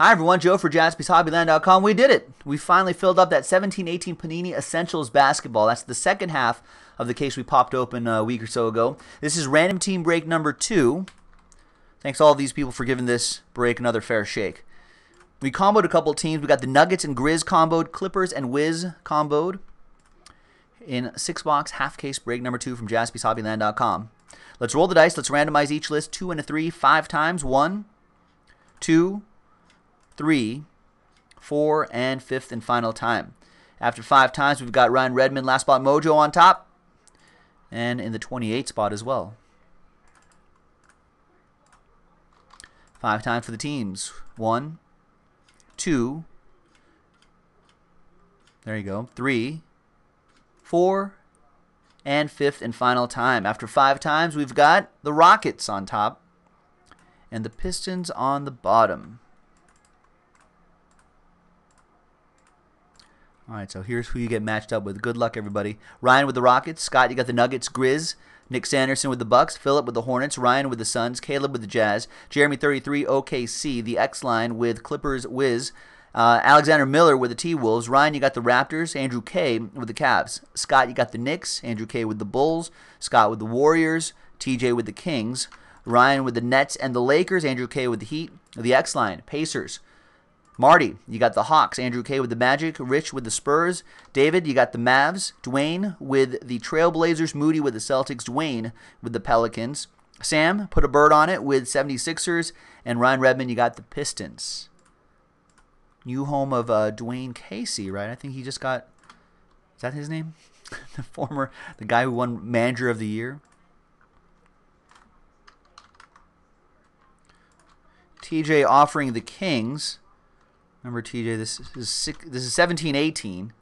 Hi everyone, Joe for JaspysHobbyland.com. We did it. We finally filled up that 17-18 Panini Essentials basketball. That's the second half of the case we popped open uh, a week or so ago. This is random team break number two. Thanks all these people for giving this break another fair shake. We comboed a couple teams. We got the Nuggets and Grizz comboed, Clippers and Wiz comboed in six box half case break number two from JaspysHobbyland.com. Let's roll the dice. Let's randomize each list two and a three five times. One, two, three, four, and fifth and final time. After five times, we've got Ryan Redmond, Last Spot Mojo on top, and in the 28 spot as well. Five times for the teams. One, two, there you go, three, four, and fifth and final time. After five times, we've got the Rockets on top and the Pistons on the bottom. All right, so here's who you get matched up with. Good luck, everybody. Ryan with the Rockets. Scott, you got the Nuggets. Grizz. Nick Sanderson with the Bucks. Philip with the Hornets. Ryan with the Suns. Caleb with the Jazz. Jeremy 33 OKC. The X line with Clippers. Wiz. Uh, Alexander Miller with the T Wolves. Ryan, you got the Raptors. Andrew K with the Cavs. Scott, you got the Knicks. Andrew K with the Bulls. Scott with the Warriors. TJ with the Kings. Ryan with the Nets and the Lakers. Andrew K with the Heat. The X line. Pacers. Marty, you got the Hawks. Andrew K with the Magic. Rich with the Spurs. David, you got the Mavs. Dwayne with the Trailblazers. Moody with the Celtics. Dwayne with the Pelicans. Sam, put a bird on it with 76ers. And Ryan Redmond, you got the Pistons. New home of uh, Dwane Casey, right? I think he just got. Is that his name? the former, the guy who won Manager of the Year. TJ offering the Kings. Remember, TJ, this is six, this is seventeen eighteen.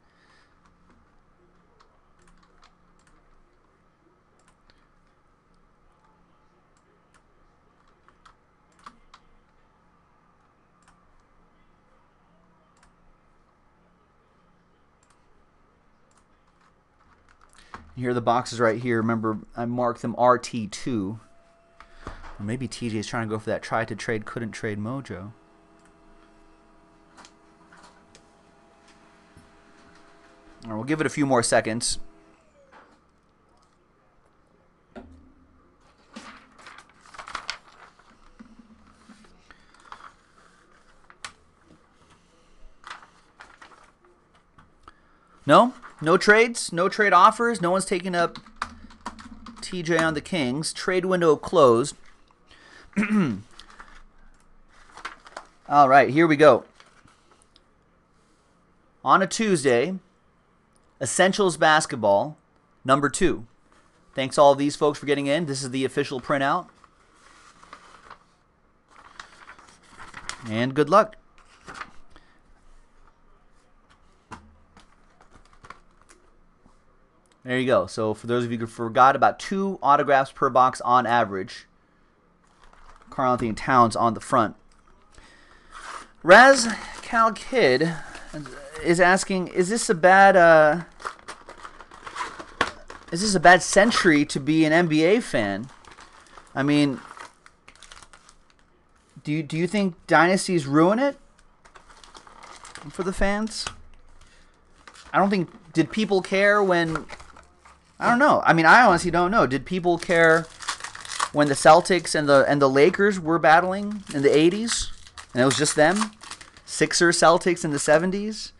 Here are the boxes right here. Remember, I marked them RT2. Or maybe TJ is trying to go for that try to trade, couldn't trade mojo. Right, we'll give it a few more seconds. No? No trades? No trade offers? No one's taking up TJ on the Kings. Trade window closed. All right, here we go. On a Tuesday, Essentials Basketball, number two. Thanks all these folks for getting in. This is the official printout. And good luck. There you go. So for those of you who forgot, about two autographs per box on average. Karl-Anthony Towns on the front. Raz Cal Kid is asking, is this a bad uh, is this a bad century to be an NBA fan? I mean, do you do you think dynasties ruin it for the fans? I don't think did people care when I don't know. I mean, I honestly don't know. Did people care when the Celtics and the and the Lakers were battling in the 80s and it was just them? Sixers Celtics in the 70s?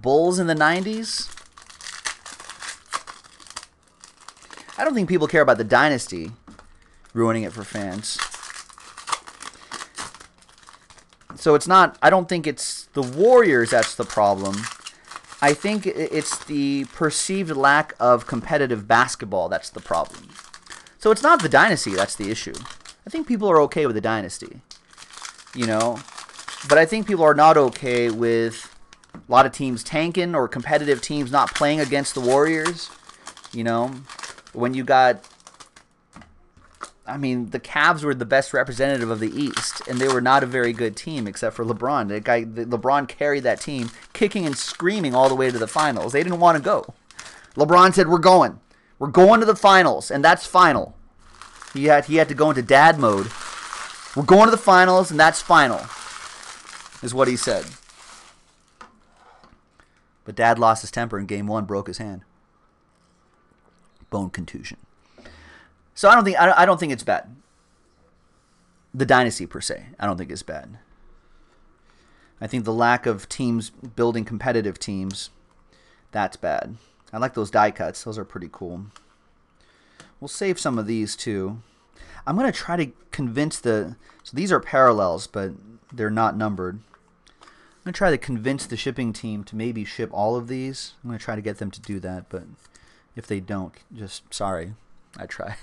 Bulls in the 90s. I don't think people care about the dynasty ruining it for fans. So it's not, I don't think it's the Warriors that's the problem. I think it's the perceived lack of competitive basketball that's the problem. So it's not the dynasty that's the issue. I think people are okay with the dynasty. You know? But I think people are not okay with a lot of teams tanking or competitive teams not playing against the Warriors. You know, when you got, I mean, the Cavs were the best representative of the East, and they were not a very good team except for LeBron. The guy, LeBron carried that team, kicking and screaming all the way to the finals. They didn't want to go. LeBron said, "We're going. We're going to the finals, and that's final." He had he had to go into dad mode. We're going to the finals, and that's final. is what he said. But dad lost his temper in game one, broke his hand. Bone contusion. So I don't think I don't think it's bad. The dynasty per se, I don't think is bad. I think the lack of teams building competitive teams, that's bad. I like those die cuts; those are pretty cool. We'll save some of these too. I'm gonna try to convince the. So these are parallels, but they're not numbered. I'm going to try to convince the shipping team to maybe ship all of these. I'm going to try to get them to do that, but if they don't, just sorry. I tried.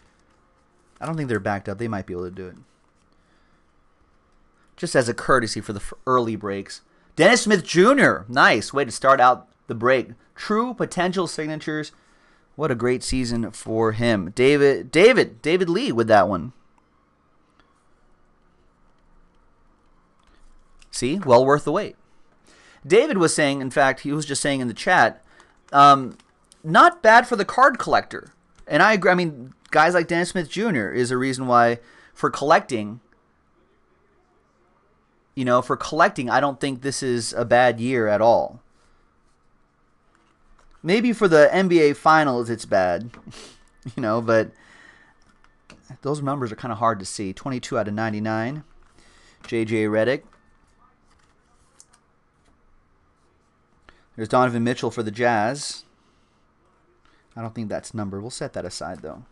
I don't think they're backed up. They might be able to do it. Just as a courtesy for the early breaks. Dennis Smith Jr. Nice way to start out the break. True potential signatures. What a great season for him. David David David Lee with that one. See, well worth the wait. David was saying, in fact, he was just saying in the chat, um, not bad for the card collector. And I agree. I mean, guys like Dennis Smith Jr. is a reason why for collecting, you know, for collecting, I don't think this is a bad year at all. Maybe for the NBA Finals, it's bad, you know, but those numbers are kind of hard to see. 22 out of 99. JJ Redick. There's Donovan Mitchell for the Jazz. I don't think that's numbered. We'll set that aside, though.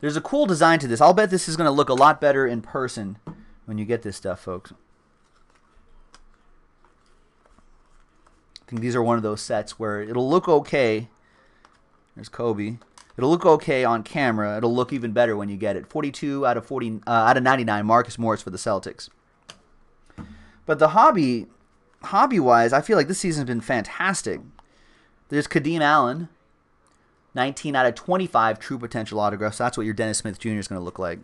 There's a cool design to this. I'll bet this is going to look a lot better in person when you get this stuff, folks. I think these are one of those sets where it'll look okay. There's Kobe. It'll look okay on camera. It'll look even better when you get it. 42 out of 40 uh, out of 99. Marcus Morris for the Celtics. But the hobby, hobby wise, I feel like this season's been fantastic. There's Kadeem Allen, 19 out of 25 true potential autographs. That's what your Dennis Smith Jr. is going to look like.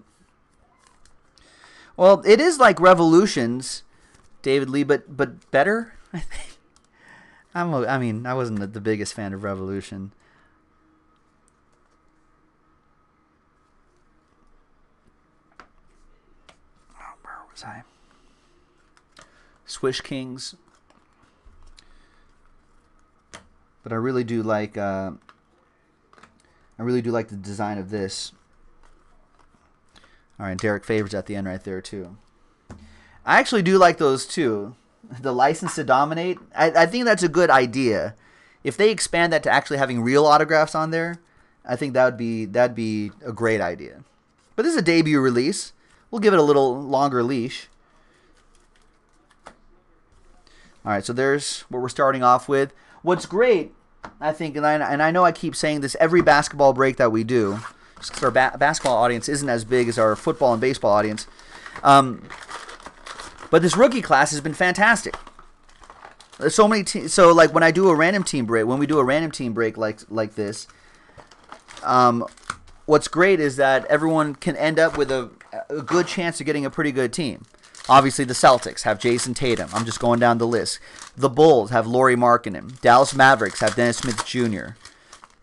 Well, it is like Revolutions, David Lee, but but better. I think. I'm. I mean, I wasn't the biggest fan of Revolution. Oh, where was I? Swish Kings. But I really do like uh, I really do like the design of this. All right, Derrick Favors at the end right there too. I actually do like those too. The license to dominate. I, I think that's a good idea. If they expand that to actually having real autographs on there, I think that would be that'd be a great idea. But this is a debut release. We'll give it a little longer leash. All right, so there's what we're starting off with. What's great, I think, and I, and I know I keep saying this every basketball break that we do, because our ba- basketball audience isn't as big as our football and baseball audience. Um, but this rookie class has been fantastic. There's so many te- so like when I do a random team break, when we do a random team break like like this, um, what's great is that everyone can end up with a, a good chance of getting a pretty good team. Obviously, the Celtics have Jayson Tatum. I'm just going down the list. The Bulls have Lauri Markkanen. Dallas Mavericks have Dennis Smith Jr.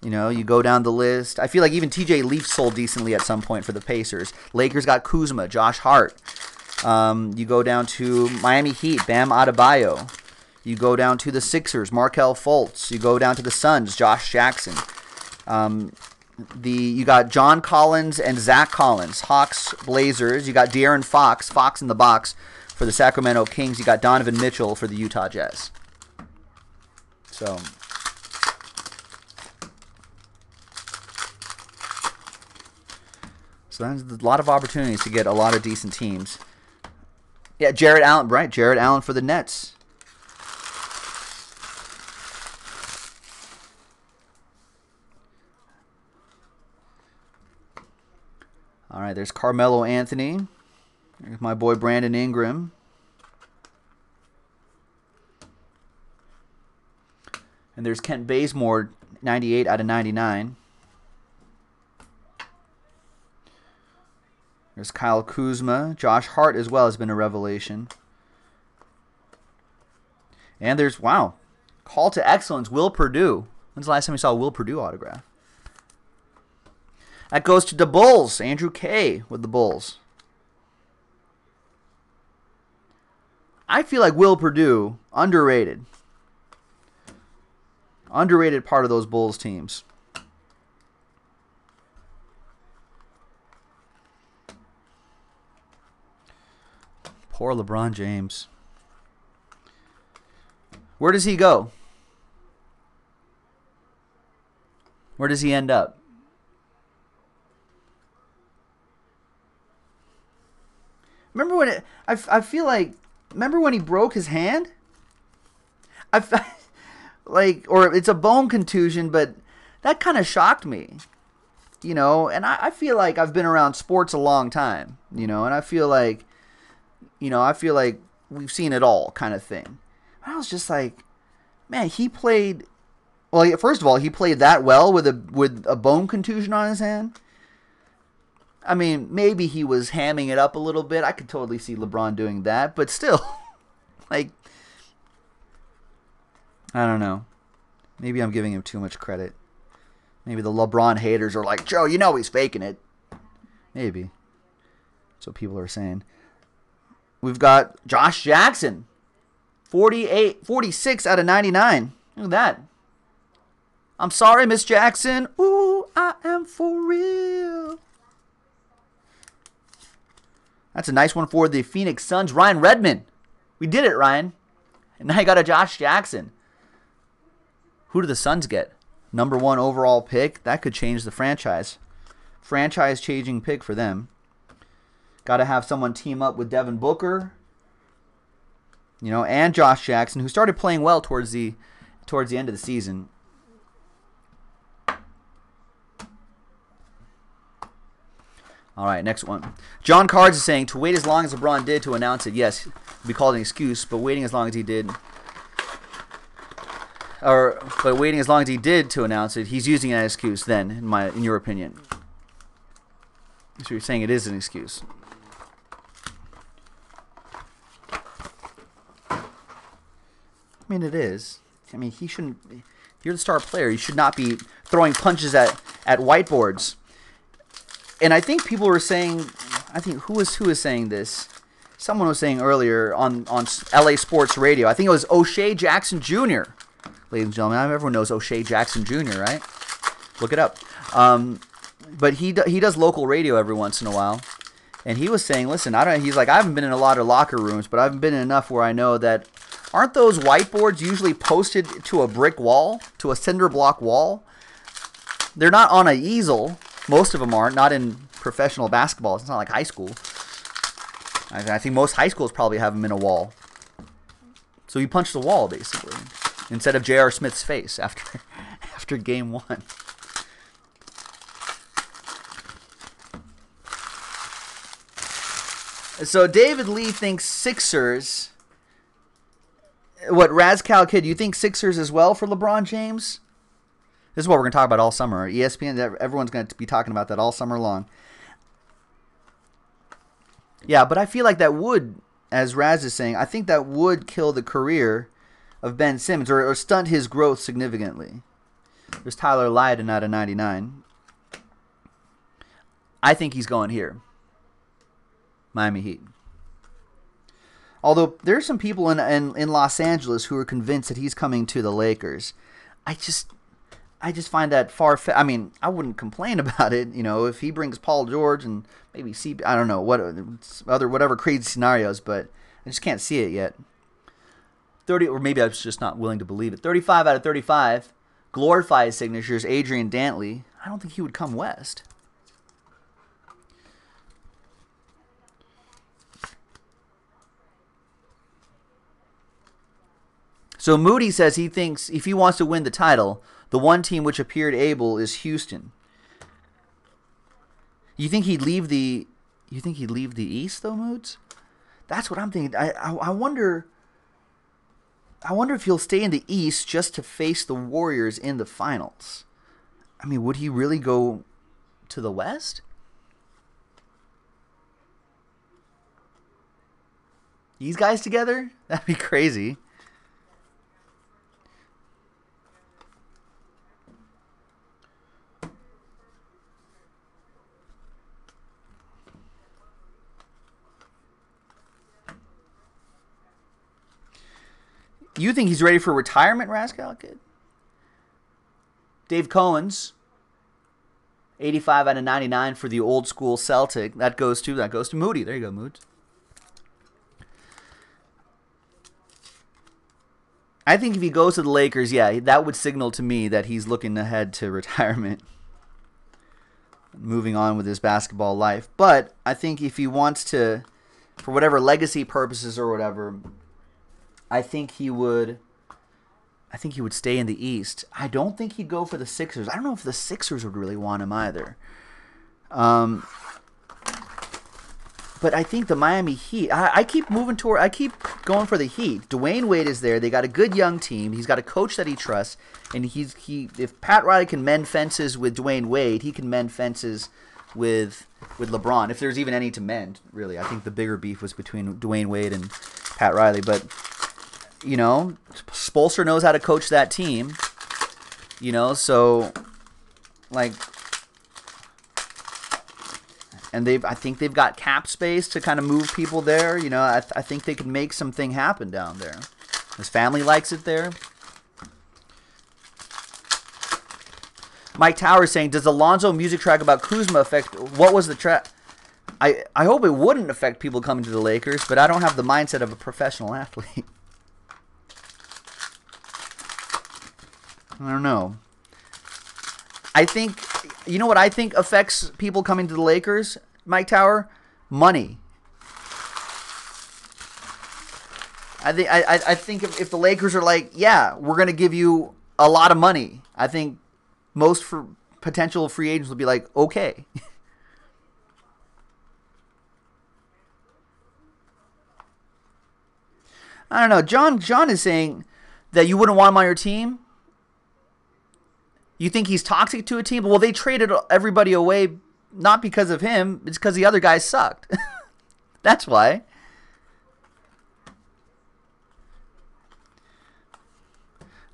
You know, you go down the list. I feel like even TJ Leaf sold decently at some point for the Pacers. Lakers got Kuzma, Josh Hart. Um, you go down to Miami Heat, Bam Adebayo. You go down to the Sixers, Markelle Fultz. You go down to the Suns, Josh Jackson. Um, the you got John Collins and Zach Collins, Hawks Blazers. You got De'Aaron Fox, Fox in the box for the Sacramento Kings. You got Donovan Mitchell for the Utah Jazz. So. So that's a lot of opportunities to get a lot of decent teams. Yeah, Jared Allen, right? Jarrett Allen for the Nets. All right, there's Carmelo Anthony. There's my boy Brandon Ingram. And there's Kent Bazemore, 98 out of 99. There's Kyle Kuzma. Josh Hart as well has been a revelation. And there's, wow, call to excellence, Will Perdue. When's the last time we saw Will Perdue autograph? That goes to the Bulls. Andrew K with the Bulls. I feel like Will Perdue, underrated. Underrated part of those Bulls teams. Poor LeBron James. Where does he go? Where does he end up? Remember when it, I, I feel like remember when he broke his hand? I like or it's a bone contusion, but that kind of shocked me. You know, and I, I feel like I've been around sports a long time, you know, and I feel like you know, I feel like we've seen it all kind of thing. I was just like, man, he played well, first of all, he played that well with a with a bone contusion on his hand. I mean, maybe he was hamming it up a little bit. I could totally see LeBron doing that, but still, like, I don't know. Maybe I'm giving him too much credit. Maybe the LeBron haters are like, Joe, you know he's faking it. Maybe. So people are saying. We've got Josh Jackson. 48, 46 out of 99. Look at that. I'm sorry, Miss Jackson. Ooh, I am for real. That's a nice one for the Phoenix Suns. Ryan Redmond. We did it, Ryan. And now you got a Josh Jackson. Who do the Suns get? Number one overall pick. That could change the franchise. Franchise changing pick for them. Got to have someone team up with Devin Booker. You know, and Josh Jackson, who started playing well towards the towards the end of the season. All right, next one. John Cards is saying to wait as long as LeBron did to announce it. Yes, we called an excuse, but waiting as long as he did, or but waiting as long as he did to announce it, he's using an excuse. Then, in my in your opinion, so you're saying it is an excuse. I mean, it is. I mean, he shouldn't. You're the star player. You should not be throwing punches at at whiteboards and I think people were saying, I think who was who was saying this? Someone was saying earlier on on LA Sports Radio. I think it was O'Shea Jackson Jr. Ladies and gentlemen, everyone knows O'Shea Jackson Jr. Right? Look it up. Um, but he he does local radio every once in a while, and he was saying, listen, I don't. He's like, I haven't been in a lot of locker rooms, but I've been in enough where I know that aren't those whiteboards usually posted to a brick wall, to a cinder block wall? They're not on a easel most of them aren't. Not in professional basketball. It's not like high school. I, I think most high schools probably have them in a wall. So you punch the wall basically instead of J.R. Smith's face after after game one. So David Lee thinks Sixers. What Razcal kid? You think Sixers as well for LeBron James? This is what we're going to talk about all summer. ESPN, everyone's going to be talking about that all summer long. Yeah, but I feel like that would, as Raz is saying, I think that would kill the career of Ben Simmons or, or stunt his growth significantly. There's Tyler Lydon out of 99. I think he's going here. Miami Heat. Although there are some people in, in, in Los Angeles who are convinced that he's coming to the Lakers. I just I just find that far. I mean, I wouldn't complain about it. You know, if he brings Paul George and maybe see, I don't know what other whatever crazy scenarios, but I just can't see it yet. Thirty, or maybe I was just not willing to believe it. Thirty-five out of thirty-five. Glorify his signatures. Adrian Dantley. I don't think he would come west. So Moody says he thinks if he wants to win the title, the one team which appeared able is Houston. You think he'd leave the? You think he'd leave the East though, Moods? That's what I'm thinking. I, I I wonder. I wonder if he'll stay in the East just to face the Warriors in the finals. I mean, would he really go to the West? These guys together? That'd be crazy. You think he's ready for retirement, Rascal Kid? Dave Cowens, 85 out of 99 for the old school Celtic. That goes to that goes to Moody. There you go, Mood. I think if he goes to the Lakers, yeah, that would signal to me that he's looking ahead to retirement. Moving on with his basketball life. But I think if he wants to for whatever legacy purposes or whatever, I think he would I think he would stay in the East. I don't think he'd go for the Sixers. I don't know if the Sixers would really want him either. Um, but I think the Miami Heat. I, I, keep moving toward. I keep going for the Heat. Dwyane Wade is there. They got a good young team. He's got a coach that he trusts, and he's he. If Pat Riley can mend fences with Dwyane Wade, he can mend fences with with LeBron. If there's even any to mend, really. I think the bigger beef was between Dwyane Wade and Pat Riley, but you know, Spoelstra knows how to coach that team. You know, so like and they've I think they've got cap space to kind of move people there. You know, I, th- I think they could make something happen down there. His family likes it there. Mike Towers saying, "Does Alonzo music track about Kuzma affect what was the track?" I I hope it wouldn't affect people coming to the Lakers, but I don't have the mindset of a professional athlete. I don't know. I think you know what I think affects people coming to the Lakers, Mike Tower? Money. I think I, I think if, if the Lakers are like, yeah, we're gonna give you a lot of money, I think most for potential free agents will be like, okay. I don't know. John John is saying that you wouldn't want him on your team. You think he's toxic to a team? Well, they traded everybody away not because of him, it's because the other guys sucked. That's why.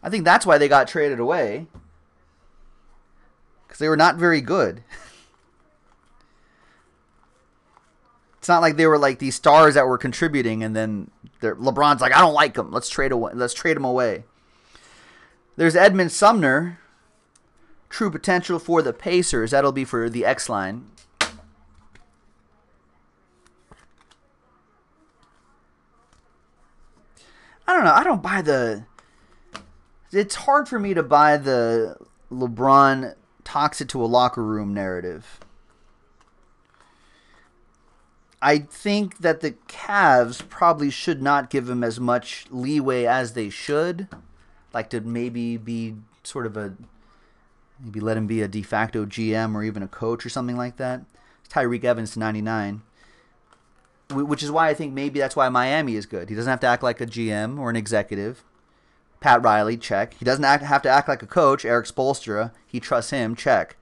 I think that's why they got traded away. Because they were not very good. it's not like they were like these stars that were contributing and then LeBron's like, I don't like them. Let's trade away. Let's trade them away. There's Edmond Sumner true potential for the Pacers. That'll be for the X line. I don't know. I don't buy the. It's hard for me to buy the LeBron it to a locker room narrative. I think that the Cavs probably should not give him as much leeway as they should. Like to maybe be sort of a Maybe let him be a de facto GM or even a coach or something like that. Tyreke Evans to 99. Which is why I think maybe that's why Miami is good. He doesn't have to act like a GM or an executive. Pat Riley, check. He doesn't act, have to act like a coach. Erik Spoelstra, he trusts him, check.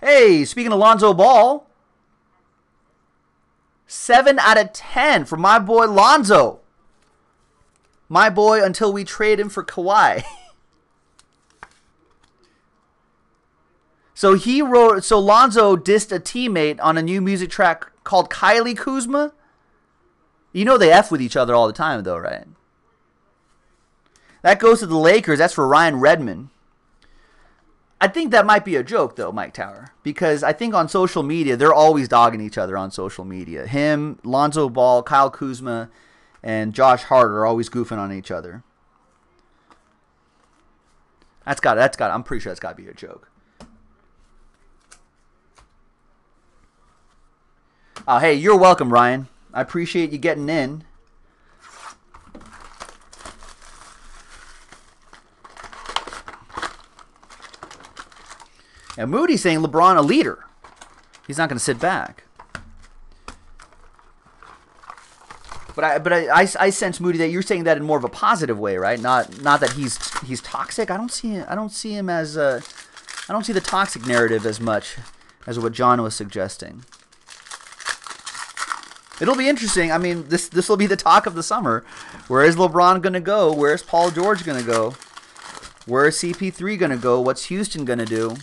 Hey, speaking of Lonzo Ball, 7 out of 10 for my boy Lonzo. My boy until we trade him for Kawhi. so he wrote so Lonzo dissed a teammate on a new music track called Kylie Kuzma. You know they F with each other all the time though, right? That goes to the Lakers. That's for Ryan Redmond. I think that might be a joke though, Mike Tower, because I think on social media they're always dogging each other on social media. Him, Lonzo Ball, Kyle Kuzma, and Josh Hart are always goofing on each other. That's got that's got I'm pretty sure that's got to be a joke. Uh, hey, you're welcome, Ryan. I appreciate you getting in. And Moody's saying LeBron a leader. He's not going to sit back. But I but I, I, I, sense Moody that you're saying that in more of a positive way, right? Not not that he's he's toxic. I don't see I don't see him as a, I don't see the toxic narrative as much as what John was suggesting. It'll be interesting. I mean, this this will be the talk of the summer. Where is LeBron gonna go? Where's Paul George gonna go? Where is CP3 gonna go? What's Houston gonna do?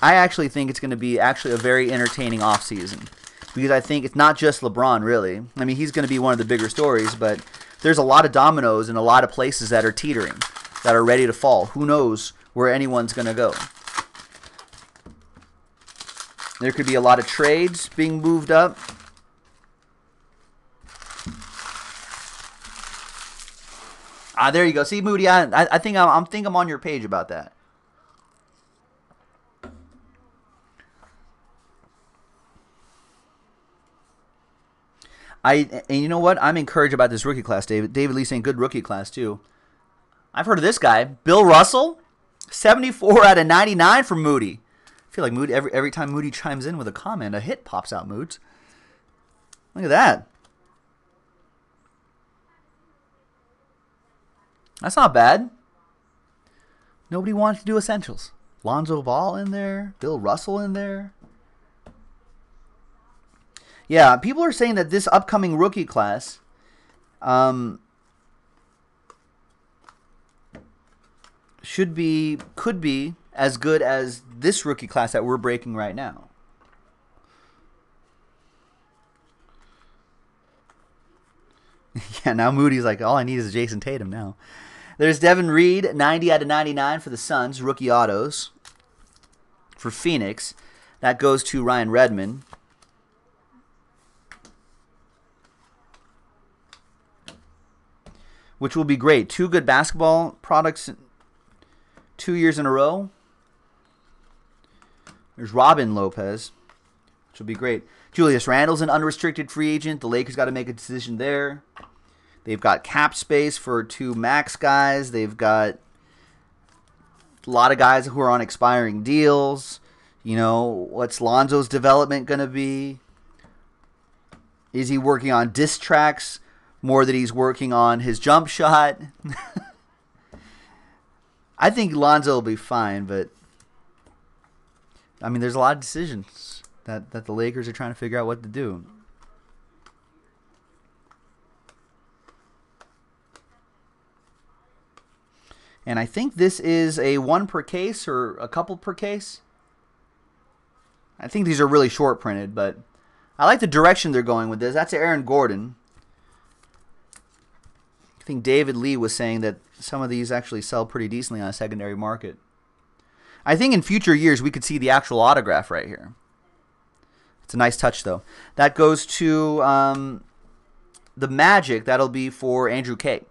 I actually think it's going to be actually a very entertaining offseason. Because I think it's not just LeBron, really. I mean, he's going to be one of the bigger stories, but there's a lot of dominoes in a lot of places that are teetering, that are ready to fall. Who knows where anyone's going to go? There could be a lot of trades being moved up. Ah, there you go. See, Moody, I, I think I'm, I'm think I'm on your page about that. I and you know what? I'm encouraged about this rookie class, David. David Lee saying good rookie class too. I've heard of this guy, Bill Russell, 74 out of 99 from Moody. I feel like Moody every every time Moody chimes in with a comment, a hit pops out. Moods. Look at that. That's not bad. Nobody wanted to do essentials. Lonzo Ball in there, Bill Russell in there. Yeah, people are saying that this upcoming rookie class um, should be, could be as good as this rookie class that we're breaking right now. yeah, now Moody's like, all I need is Jayson Tatum now. There's Davon Reed, 90 out of 99 for the Suns, rookie autos. For Phoenix, that goes to Ryan Redmond. Which will be great. Two good basketball products two years in a row. There's Robin Lopez, which will be great. Julius Randle's an unrestricted free agent. The Lakers got to make a decision there. They've got cap space for two max guys. They've got a lot of guys who are on expiring deals. You know, what's Lonzo's development going to be? Is he working on disc tracks more that he's working on his jump shot? I think Lonzo will be fine, but I mean, there's a lot of decisions that, that the Lakers are trying to figure out what to do. And I think this is a one per case or a couple per case. I think these are really short printed, but I like the direction they're going with this. That's Aaron Gordon. I think David Lee was saying that some of these actually sell pretty decently on a secondary market. I think in future years we could see the actual autograph right here. It's a nice touch, though. That goes to um, the Magic. That'll be for Andrew K.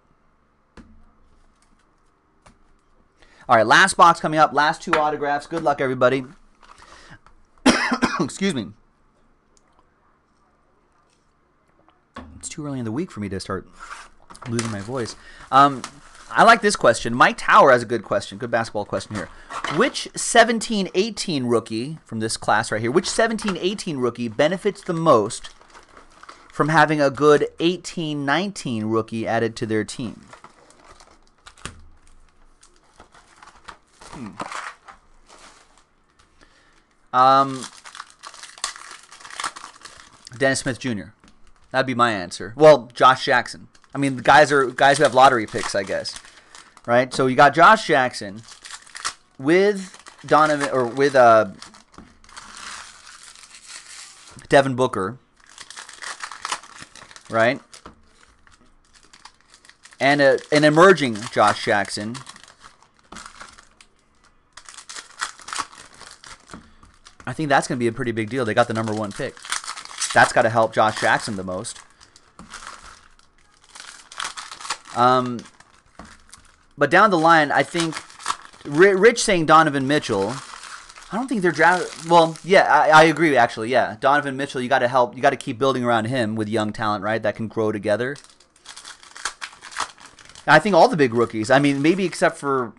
All right, last box coming up. Last two autographs. Good luck, everybody. Excuse me. It's too early in the week for me to start losing my voice. Um, I like this question. Mike Tower has a good question. Good basketball question here. Which 17 18 rookie from this class right here, which 17 18 rookie benefits the most from having a good 18 19 rookie added to their team? Hmm. Um, Dennis Smith Jr. That'd be my answer. Well, Josh Jackson. I mean, the guys are guys who have lottery picks, I guess. Right? So you got Josh Jackson with Donovan or with uh, Devin Booker. Right? And a, an emerging Josh Jackson I think that's going to be a pretty big deal. They got the number one pick. That's got to help Josh Jackson the most. Um, but down the line, I think Rich saying Donovan Mitchell. I don't think they're draft. Well, yeah, I, I, agree. Actually, yeah, Donovan Mitchell. You got to help. You got to keep building around him with young talent, right? That can grow together. I think all the big rookies. I mean, maybe except for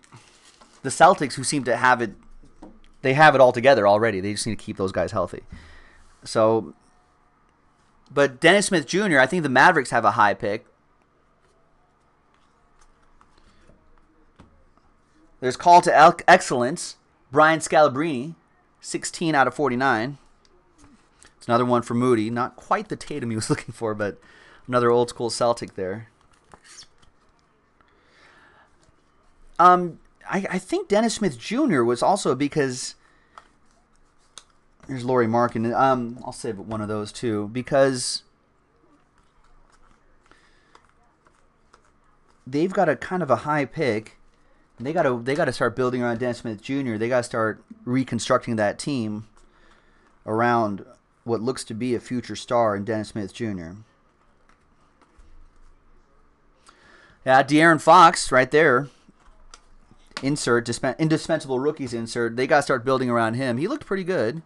the Celtics, who seem to have it they have it all together already. They just need to keep those guys healthy. So, but Dennis Smith Jr., I think the Mavericks have a high pick. There's call to excellence. Brian Scalabrine, 16 out of 49. It's another one for Moody. Not quite the Tatum he was looking for, but another old school Celtic there. Um, I, I think Dennis Smith Jr. was also because Here's Lauri Markkanen. Um, I'll save one of those too because they've got a kind of a high pick. They got to they got to start building around Dennis Smith Jr. They got to start reconstructing that team around what looks to be a future star in Dennis Smith Jr. Yeah, De'Aaron Fox right there. Insert indispensable rookies insert. They got to start building around him. He looked pretty good.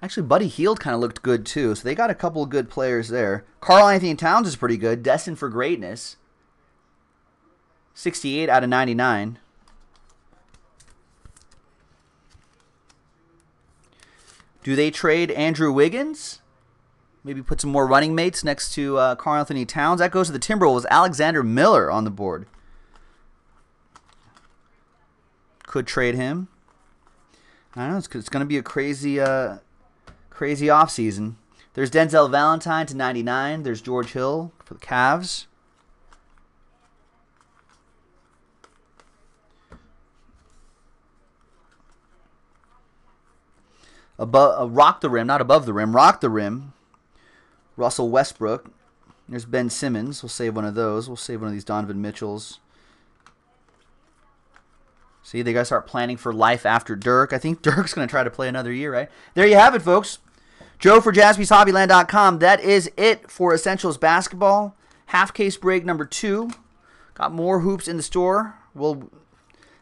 Actually, Buddy Hield kind of looked good too. So they got a couple of good players there. Karl-Anthony Towns is pretty good, destined for greatness. 68 out of 99. Do they trade Andrew Wiggins? Maybe put some more running mates next to uh, Karl-Anthony Towns. That goes to the Timberwolves. Alexander Miller on the board. Could trade him. I don't know. It's, it's going to be a crazy uh, Crazy offseason. There's Denzel Valentine to 99. There's George Hill for the Cavs. Above, uh, rock the rim, not above the rim. Rock the rim. Russell Westbrook. There's Ben Simmons. We'll save one of those. We'll save one of these Donovan Mitchells. See, they got to start planning for life after Dirk. I think Dirk's going to try to play another year, right? There you have it, folks. Joe for jaspyshobbyland.com. That is it for Essentials Basketball. Half case break number two. Got more hoops in the store. We'll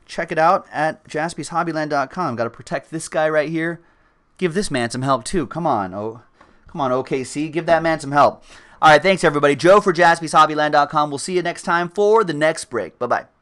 check it out at jaspyshobbyland.com. Got to protect this guy right here. Give this man some help too. Come on, oh, come on, OKC. Give that man some help. All right, thanks everybody. Joe for jaspyshobbyland.com. We'll see you next time for the next break. Bye bye.